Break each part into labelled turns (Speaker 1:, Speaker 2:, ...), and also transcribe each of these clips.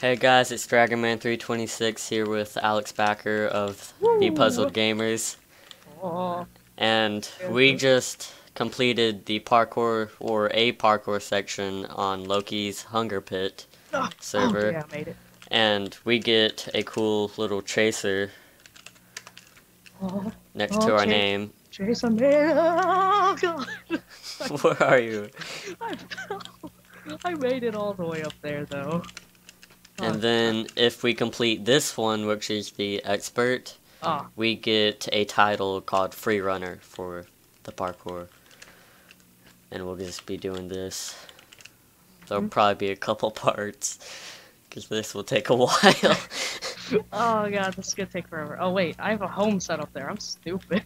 Speaker 1: Hey guys, it's Dragonman326 here with Alex Backer of the Puzzled Gamers.
Speaker 2: Oh,
Speaker 1: And we just completed the parkour or a parkour section on Loki's Hunger Pit ah. server.
Speaker 2: Oh, yeah, I made it.
Speaker 1: And we get a cool little chaser
Speaker 2: Oh,
Speaker 1: next to our name.
Speaker 2: Jason, man. Oh, God.
Speaker 1: Where are you?
Speaker 2: I fell. I made it all the way up there, though.
Speaker 1: And then if we complete this one, which is the expert,
Speaker 2: Ah,
Speaker 1: we get a title called Free Runner for the parkour. And we'll just be doing this. There'll
Speaker 2: Mhm.
Speaker 1: probably be a couple parts, because this will take a while.
Speaker 2: oh, God, this is gonna take forever. Oh, wait, I have a home set up there. I'm stupid.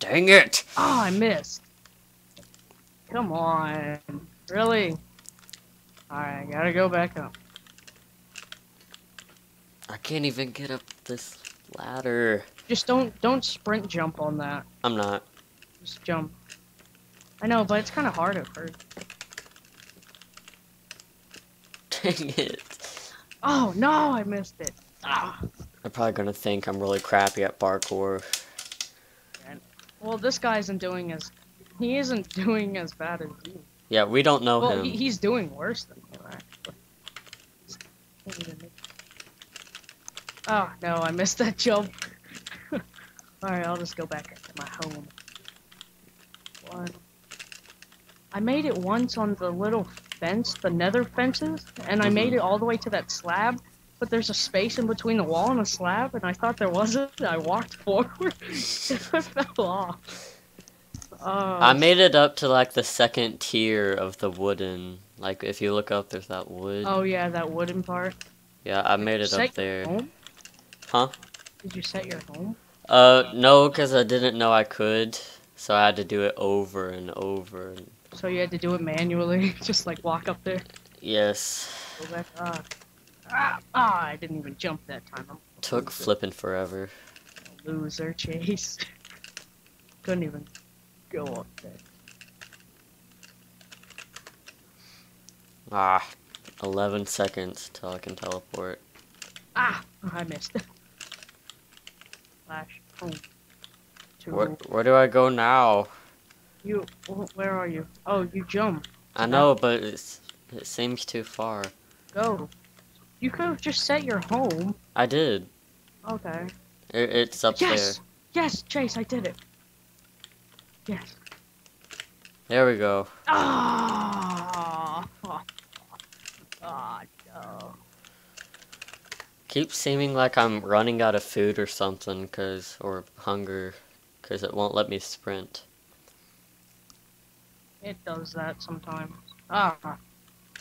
Speaker 1: Dang it!
Speaker 2: Oh, I missed. Come on. Really? Alright, gotta go back up.
Speaker 1: I can't even get up this ladder.
Speaker 2: Just don't don't sprint jump on that.
Speaker 1: I'm not.
Speaker 2: Just jump. I know, but it's kind of hard at first.
Speaker 1: Dang it.
Speaker 2: Oh no, I missed it. Ah.
Speaker 1: They're probably gonna think I'm really crappy at parkour.
Speaker 2: Well, this guy isn't doing as he isn't doing as bad as you.
Speaker 1: Yeah, we don't know
Speaker 2: Well,
Speaker 1: him.
Speaker 2: he, he's doing worse than you actually. Can't even make- Oh no, I missed that jump. All right, I'll just go back to my home. One. I made it once on the little fence, the nether fences, and I made
Speaker 1: Mhm.
Speaker 2: it all the way to that slab. But there's a space in between the wall and the slab, and I thought there wasn't. I walked forward, and I fell off. Oh,
Speaker 1: I made it up to like the second tier of the wooden. Like if you look up, there's that wood.
Speaker 2: Oh yeah, that wooden part.
Speaker 1: Yeah, I made it up there.
Speaker 2: Home?
Speaker 1: Huh?
Speaker 2: Did you set your home?
Speaker 1: Uh, no, because I didn't know I could, so I had to do it over and over. And
Speaker 2: So you had to do it manually, just like walk up there,
Speaker 1: yes,
Speaker 2: go back. Ah, ah, ah I didn't even jump that time. I'm
Speaker 1: took flipping forever.
Speaker 2: loser chase. Couldn't even go on there.
Speaker 1: Ah, 11 seconds till I can teleport.
Speaker 2: Ah, I missed. Flash home. Two.
Speaker 1: Where, where do I go now?
Speaker 2: You. Where are you? Oh, you jump.
Speaker 1: I know, but it's, it seems too far.
Speaker 2: Go. You could have just set your home.
Speaker 1: I did.
Speaker 2: Okay.
Speaker 1: It, it's up
Speaker 2: Yes. Yes, Chase, I did it. Yes.
Speaker 1: there. We go.
Speaker 2: Ah. Ah, no.
Speaker 1: Keeps seeming like I'm running out of food or something, cause or hunger, cause it won't let me sprint.
Speaker 2: It does that sometimes. Ah,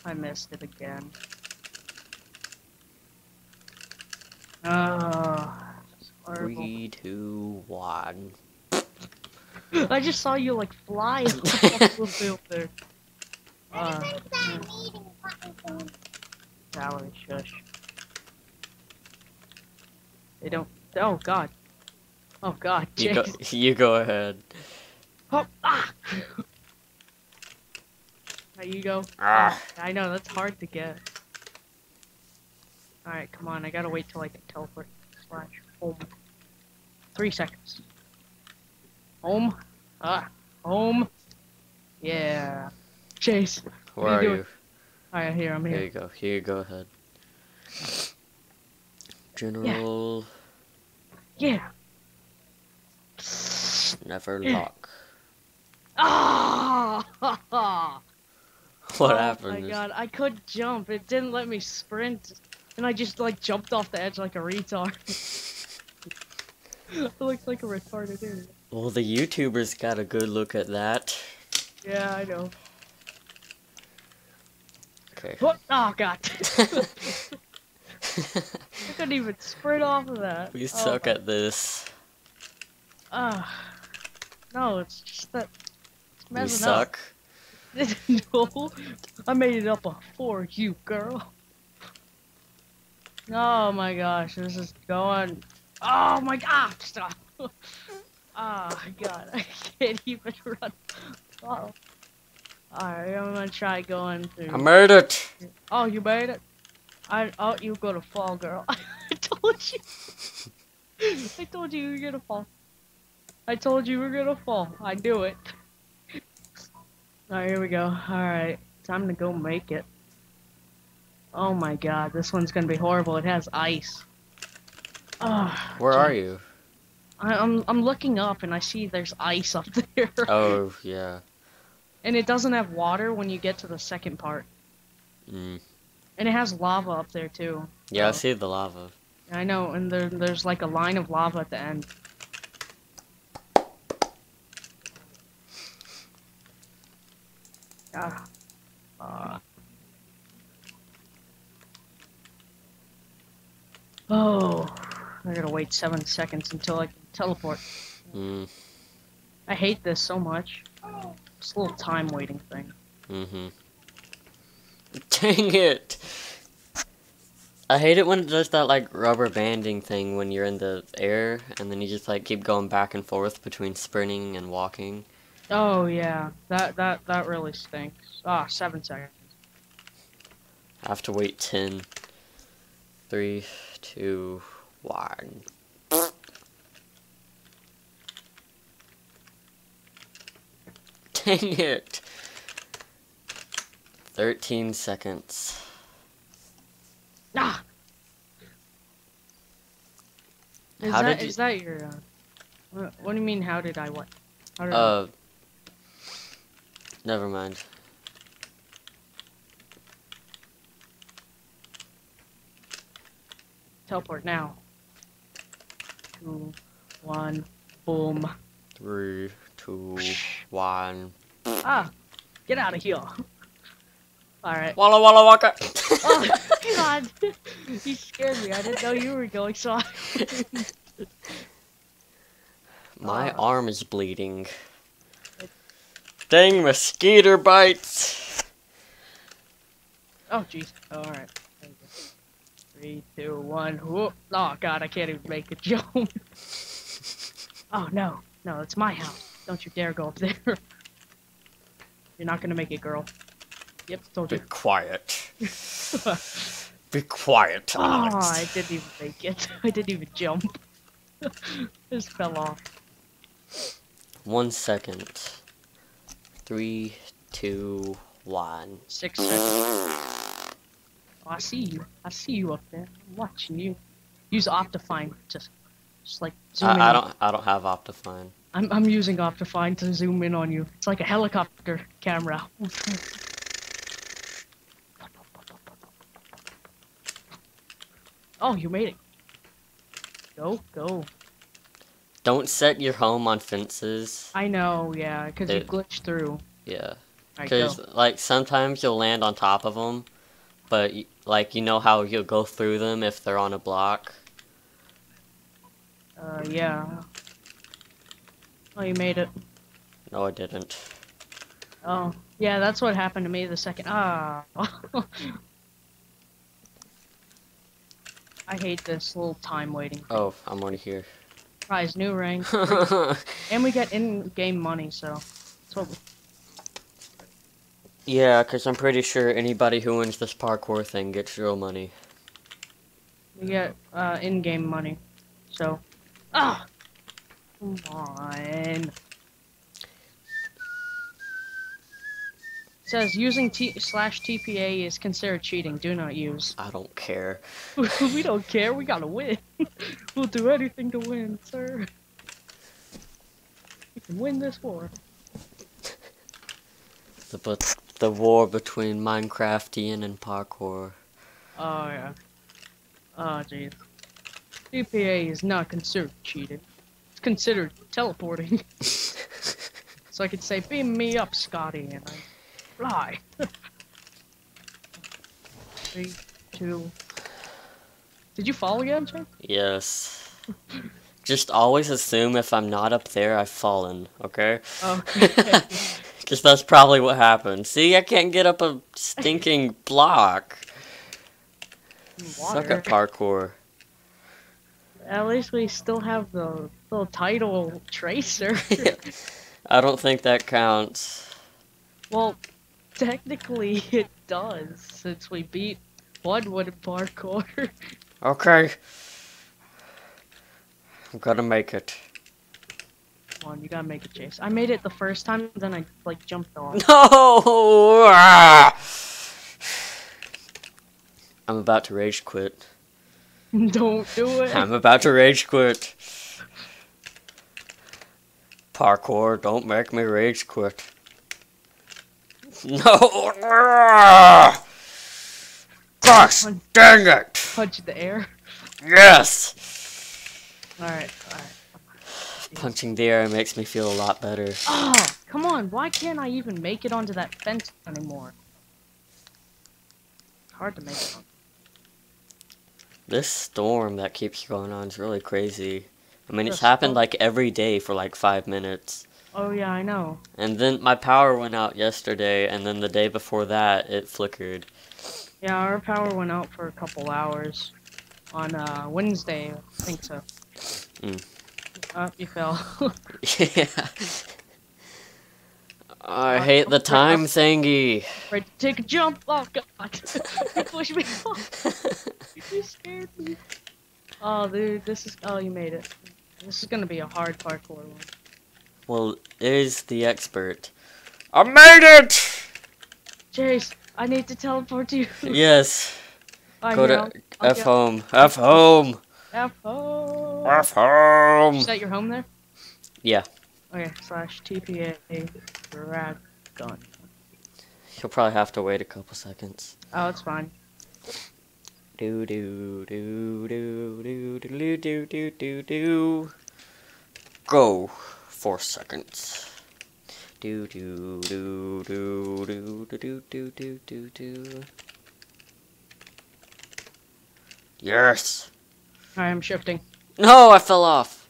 Speaker 2: I missed it again. Ah, it's horrible.
Speaker 1: Three, two, one.
Speaker 2: I just saw you like fly off the field there. Uh, Valerie, shush. They don't. Oh God. Oh God.
Speaker 1: You go. You go ahead.
Speaker 2: Oh, ah. There you go.
Speaker 1: Ah.
Speaker 2: I know that's hard to get. All right, come on. I gotta wait till I can teleport. Slash home. Three seconds. Home. Ah. Home. Yeah. Chase.
Speaker 1: Where
Speaker 2: you
Speaker 1: are you?
Speaker 2: All right, here I'm
Speaker 1: Here
Speaker 2: here.
Speaker 1: you go. Here you go ahead. General
Speaker 2: Yeah.
Speaker 1: never
Speaker 2: Yeah.
Speaker 1: lock.
Speaker 2: Ah!
Speaker 1: What
Speaker 2: oh
Speaker 1: happened?
Speaker 2: my god, I could jump. It didn't let me sprint. And I just like jumped off the edge like a retard. I looked like a retarded idiot.
Speaker 1: Well, the YouTubers got a good look at that.
Speaker 2: Yeah, I know.
Speaker 1: Okay.
Speaker 2: What? Oh god. I couldn't even sprint off of that.
Speaker 1: we
Speaker 2: Oh
Speaker 1: suck
Speaker 2: my-
Speaker 1: at this.
Speaker 2: Ah. no, it's just that. It's
Speaker 1: We suck.
Speaker 2: up. no, I made it up for you, girl. Oh my gosh, this is going. Oh my god, stop. Oh god, I can't even run. Oh. Alright, I'm gonna try going through.
Speaker 1: I made it.
Speaker 2: Oh, you made it? I oh you gonna fall, girl. I told you. I told you you were gonna fall. I told you you were gonna fall. I knew it. Alright, here we go. Alright, time to go make it. Oh my god, this one's gonna be horrible. It has ice. Oh,
Speaker 1: Where are you?
Speaker 2: I, I'm I'm looking up and I see there's ice up there.
Speaker 1: Oh yeah.
Speaker 2: And it doesn't have water when you get to the second part.
Speaker 1: Mm.
Speaker 2: And it has lava up there too.
Speaker 1: Yeah, I
Speaker 2: Oh.
Speaker 1: see the lava.
Speaker 2: I know, and there, there's like a line of lava at the end. Ah. Ah. Oh, I gotta wait seven seconds until I can teleport.
Speaker 1: Mm.
Speaker 2: I hate this so much. This little time waiting thing.
Speaker 1: Mm-hmm. Dang it! I hate it when it does that like rubber banding thing when you're in the air and then you just like keep going back and forth between sprinting and walking.
Speaker 2: Oh yeah, that that that really stinks. Ah, seven seconds.
Speaker 1: I have to wait 10, 3, 2, 1. Dang it! 13 seconds.
Speaker 2: Ah. Is
Speaker 1: How
Speaker 2: that
Speaker 1: did you-
Speaker 2: is that your? Uh, what, what do you mean? How did I what? How did I-
Speaker 1: Uh. Never mind.
Speaker 2: teleport now? Two, one, boom.
Speaker 1: Three, two, one.
Speaker 2: Ah, get out of here. All right.
Speaker 1: Walla Walla Waka!
Speaker 2: Oh God, you scared me. I didn't know you were going. So I.
Speaker 1: My
Speaker 2: Oh.
Speaker 1: arm is bleeding. Dang mosquito bites!
Speaker 2: Oh jeez. All right. There you go. Three, two, one. Whoop. Oh God, I can't even make a jump. oh no, no, it's my house. Don't you dare go up there. You're not gonna make it, girl. Yep, told you.
Speaker 1: Be quiet. Be quiet,
Speaker 2: Oh,
Speaker 1: Alex.
Speaker 2: I didn't even make it. I didn't even jump. Just fell off.
Speaker 1: One second. Three, two, one.
Speaker 2: Six seconds. Oh, I see you. I see you up there. I'm watching you. Use Optifine. Just, just like zoom in.
Speaker 1: I, I don't. I don't have Optifine.
Speaker 2: I'm, I'm using Optifine to zoom in on you. It's like a helicopter camera. Oh, you made it. Go, go.
Speaker 1: Don't set your home on fences.
Speaker 2: I know, yeah, because you
Speaker 1: It-
Speaker 2: glitched through.
Speaker 1: Yeah, because like sometimes you'll land on top of them, but like you know how you'll go through them if they're on a block.
Speaker 2: Uh, yeah. Oh, you made it.
Speaker 1: No, I didn't.
Speaker 2: Oh, yeah, that's what happened to me the second. Ah. I hate this little time waiting.
Speaker 1: Oh, I'm already here.
Speaker 2: Prize new rank, and we get in-game money, so that's what we
Speaker 1: yeah, because I'm pretty sure anybody who wins this parkour thing gets real money.
Speaker 2: We get uh, in-game money. So, ah, come on. says using T slash TPA is considered cheating. Do not use.
Speaker 1: I don't care.
Speaker 2: we don't care. We gotta win. we'll do anything to win, sir. We can win this war.
Speaker 1: The but the war between Minecraftian and parkour.
Speaker 2: Oh yeah. Oh jeez. TPA is not considered cheating. It's considered teleporting. so I could say, beam me up, Scotty, and I fly. Three, two. Did you fall again, sir?
Speaker 1: yes. Just always assume if I'm not up there, I've fallen. Okay.
Speaker 2: Oh,
Speaker 1: Because that's probably what happened. See, I can't get up a stinking block. Suck
Speaker 2: water.
Speaker 1: at parkour.
Speaker 2: At least we still have the little title tracer.
Speaker 1: I don't think that counts.
Speaker 2: well, technically it does, since we beat one wooden parkour.
Speaker 1: Okay. I'm gonna make it.
Speaker 2: Come on, you gotta make it, Chase. I made it the first time, then I like jumped off.
Speaker 1: No! Ah! I'm about to rage quit.
Speaker 2: Don't do it.
Speaker 1: I'm about to rage quit. Parkour, don't make me rage quit. No! Gosh, dang it!
Speaker 2: Punch the air.
Speaker 1: Yes!
Speaker 2: Alright, alright.
Speaker 1: Punching the air makes me feel a lot better.
Speaker 2: Oh, come on. Why can't I even make it onto that fence anymore? It's hard to make it on.
Speaker 1: This storm that keeps going on is really crazy. I mean, it's happened like every day for like five minutes.
Speaker 2: Oh, yeah, I know.
Speaker 1: And then my power went out yesterday, and then the day before that, it flickered.
Speaker 2: Yeah, our power went out for a couple hours on uh, Wednesday. I think so.
Speaker 1: Mm.
Speaker 2: Uh, you fell.
Speaker 1: yeah. I hate the time thingy.
Speaker 2: Ready to take a jump? Oh, God. you pushed me off. You scared me. Oh, dude, this is. Oh, you made it. This is gonna be a hard parkour one.
Speaker 1: well, is the expert. I made it!
Speaker 2: Chase, I need to teleport to you.
Speaker 1: Yes.
Speaker 2: Bye,
Speaker 1: Go to F home. F home.
Speaker 2: F home.
Speaker 1: F home.
Speaker 2: Is that your home there?
Speaker 1: Yeah.
Speaker 2: Okay, slash TPA drag gun.
Speaker 1: You'll probably have to wait a couple seconds.
Speaker 2: Oh, it's fine.
Speaker 1: Do do do do do do do do do do. Go. Four seconds. Do do do do do do do do do do do. Yes.
Speaker 2: Alright, I'm shifting.
Speaker 1: No, I fell off.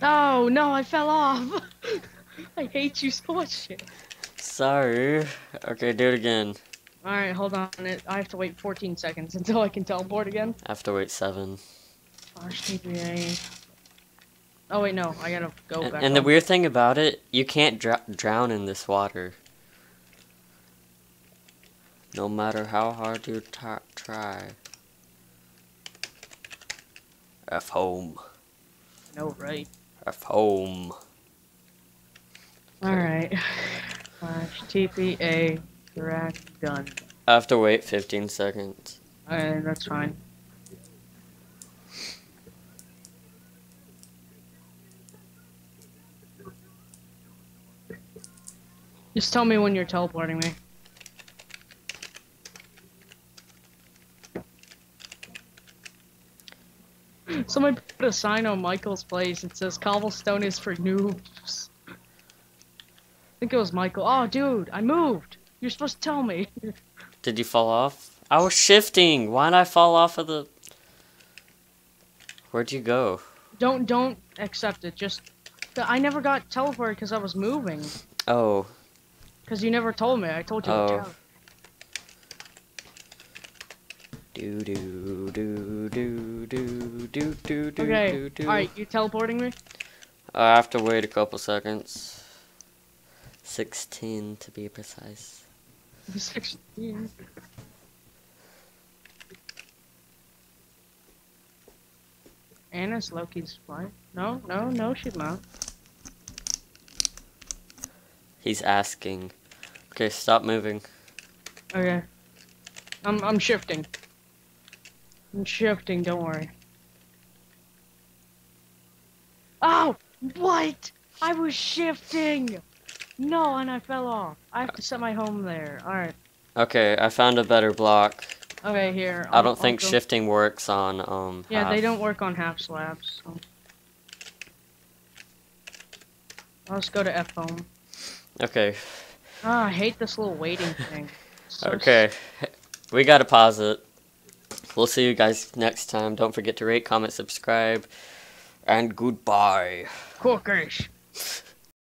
Speaker 2: Oh, no, I fell off. I hate you so much.
Speaker 1: Sorry. Okay, do it again.
Speaker 2: Alright, hold on. It- I have to wait 14 seconds until I can teleport again.
Speaker 1: I have to wait seven.
Speaker 2: Slash TPA. Oh, wait, no. I gotta go
Speaker 1: And,
Speaker 2: back.
Speaker 1: and the weird thing about it, you can't dr- drown in this water. No matter how hard you try. F home.
Speaker 2: No, right.
Speaker 1: F home.
Speaker 2: Alright. Slash TPA drag gun.
Speaker 1: I have to wait 15 seconds.
Speaker 2: Alright, that's fine. Just tell me when you're teleporting me. Somebody put a sign on Michael's place. It says cobblestone is for noobs. I think it was Michael. Oh, dude, I moved. You're supposed to tell me.
Speaker 1: Did you fall off? I was shifting. Why did I fall off of the... Where'd you go?
Speaker 2: Don't, don't accept it. Just, I never got teleported because I was moving.
Speaker 1: Oh.
Speaker 2: Because you never told me. I told you
Speaker 1: oh.
Speaker 2: to.
Speaker 1: Do do do do do do do do.
Speaker 2: Okay.
Speaker 1: Do, do.
Speaker 2: All right. You teleporting me?
Speaker 1: I have to wait a couple seconds. Sixteen to be precise.
Speaker 2: Sixteen. Anna's Loki's fine. No, no, no, she's not.
Speaker 1: He's asking. Okay, stop moving.
Speaker 2: Okay. I'm I'm shifting. I'm shifting. Don't worry. Oh, what? I was shifting. No, and I fell off. I have to set my home there. All right.
Speaker 1: Okay, I found a better block.
Speaker 2: Okay, here.
Speaker 1: I
Speaker 2: I'll-
Speaker 1: don't think
Speaker 2: go-
Speaker 1: shifting works on um.
Speaker 2: Yeah, they don't work on half slabs. So. I'll just go to F home.
Speaker 1: Okay,
Speaker 2: Ah, I hate this little waiting thing. So
Speaker 1: okay. We gotta pause it. We'll see you guys next time. Don't forget to rate, comment, subscribe, and goodbye.
Speaker 2: Cookers.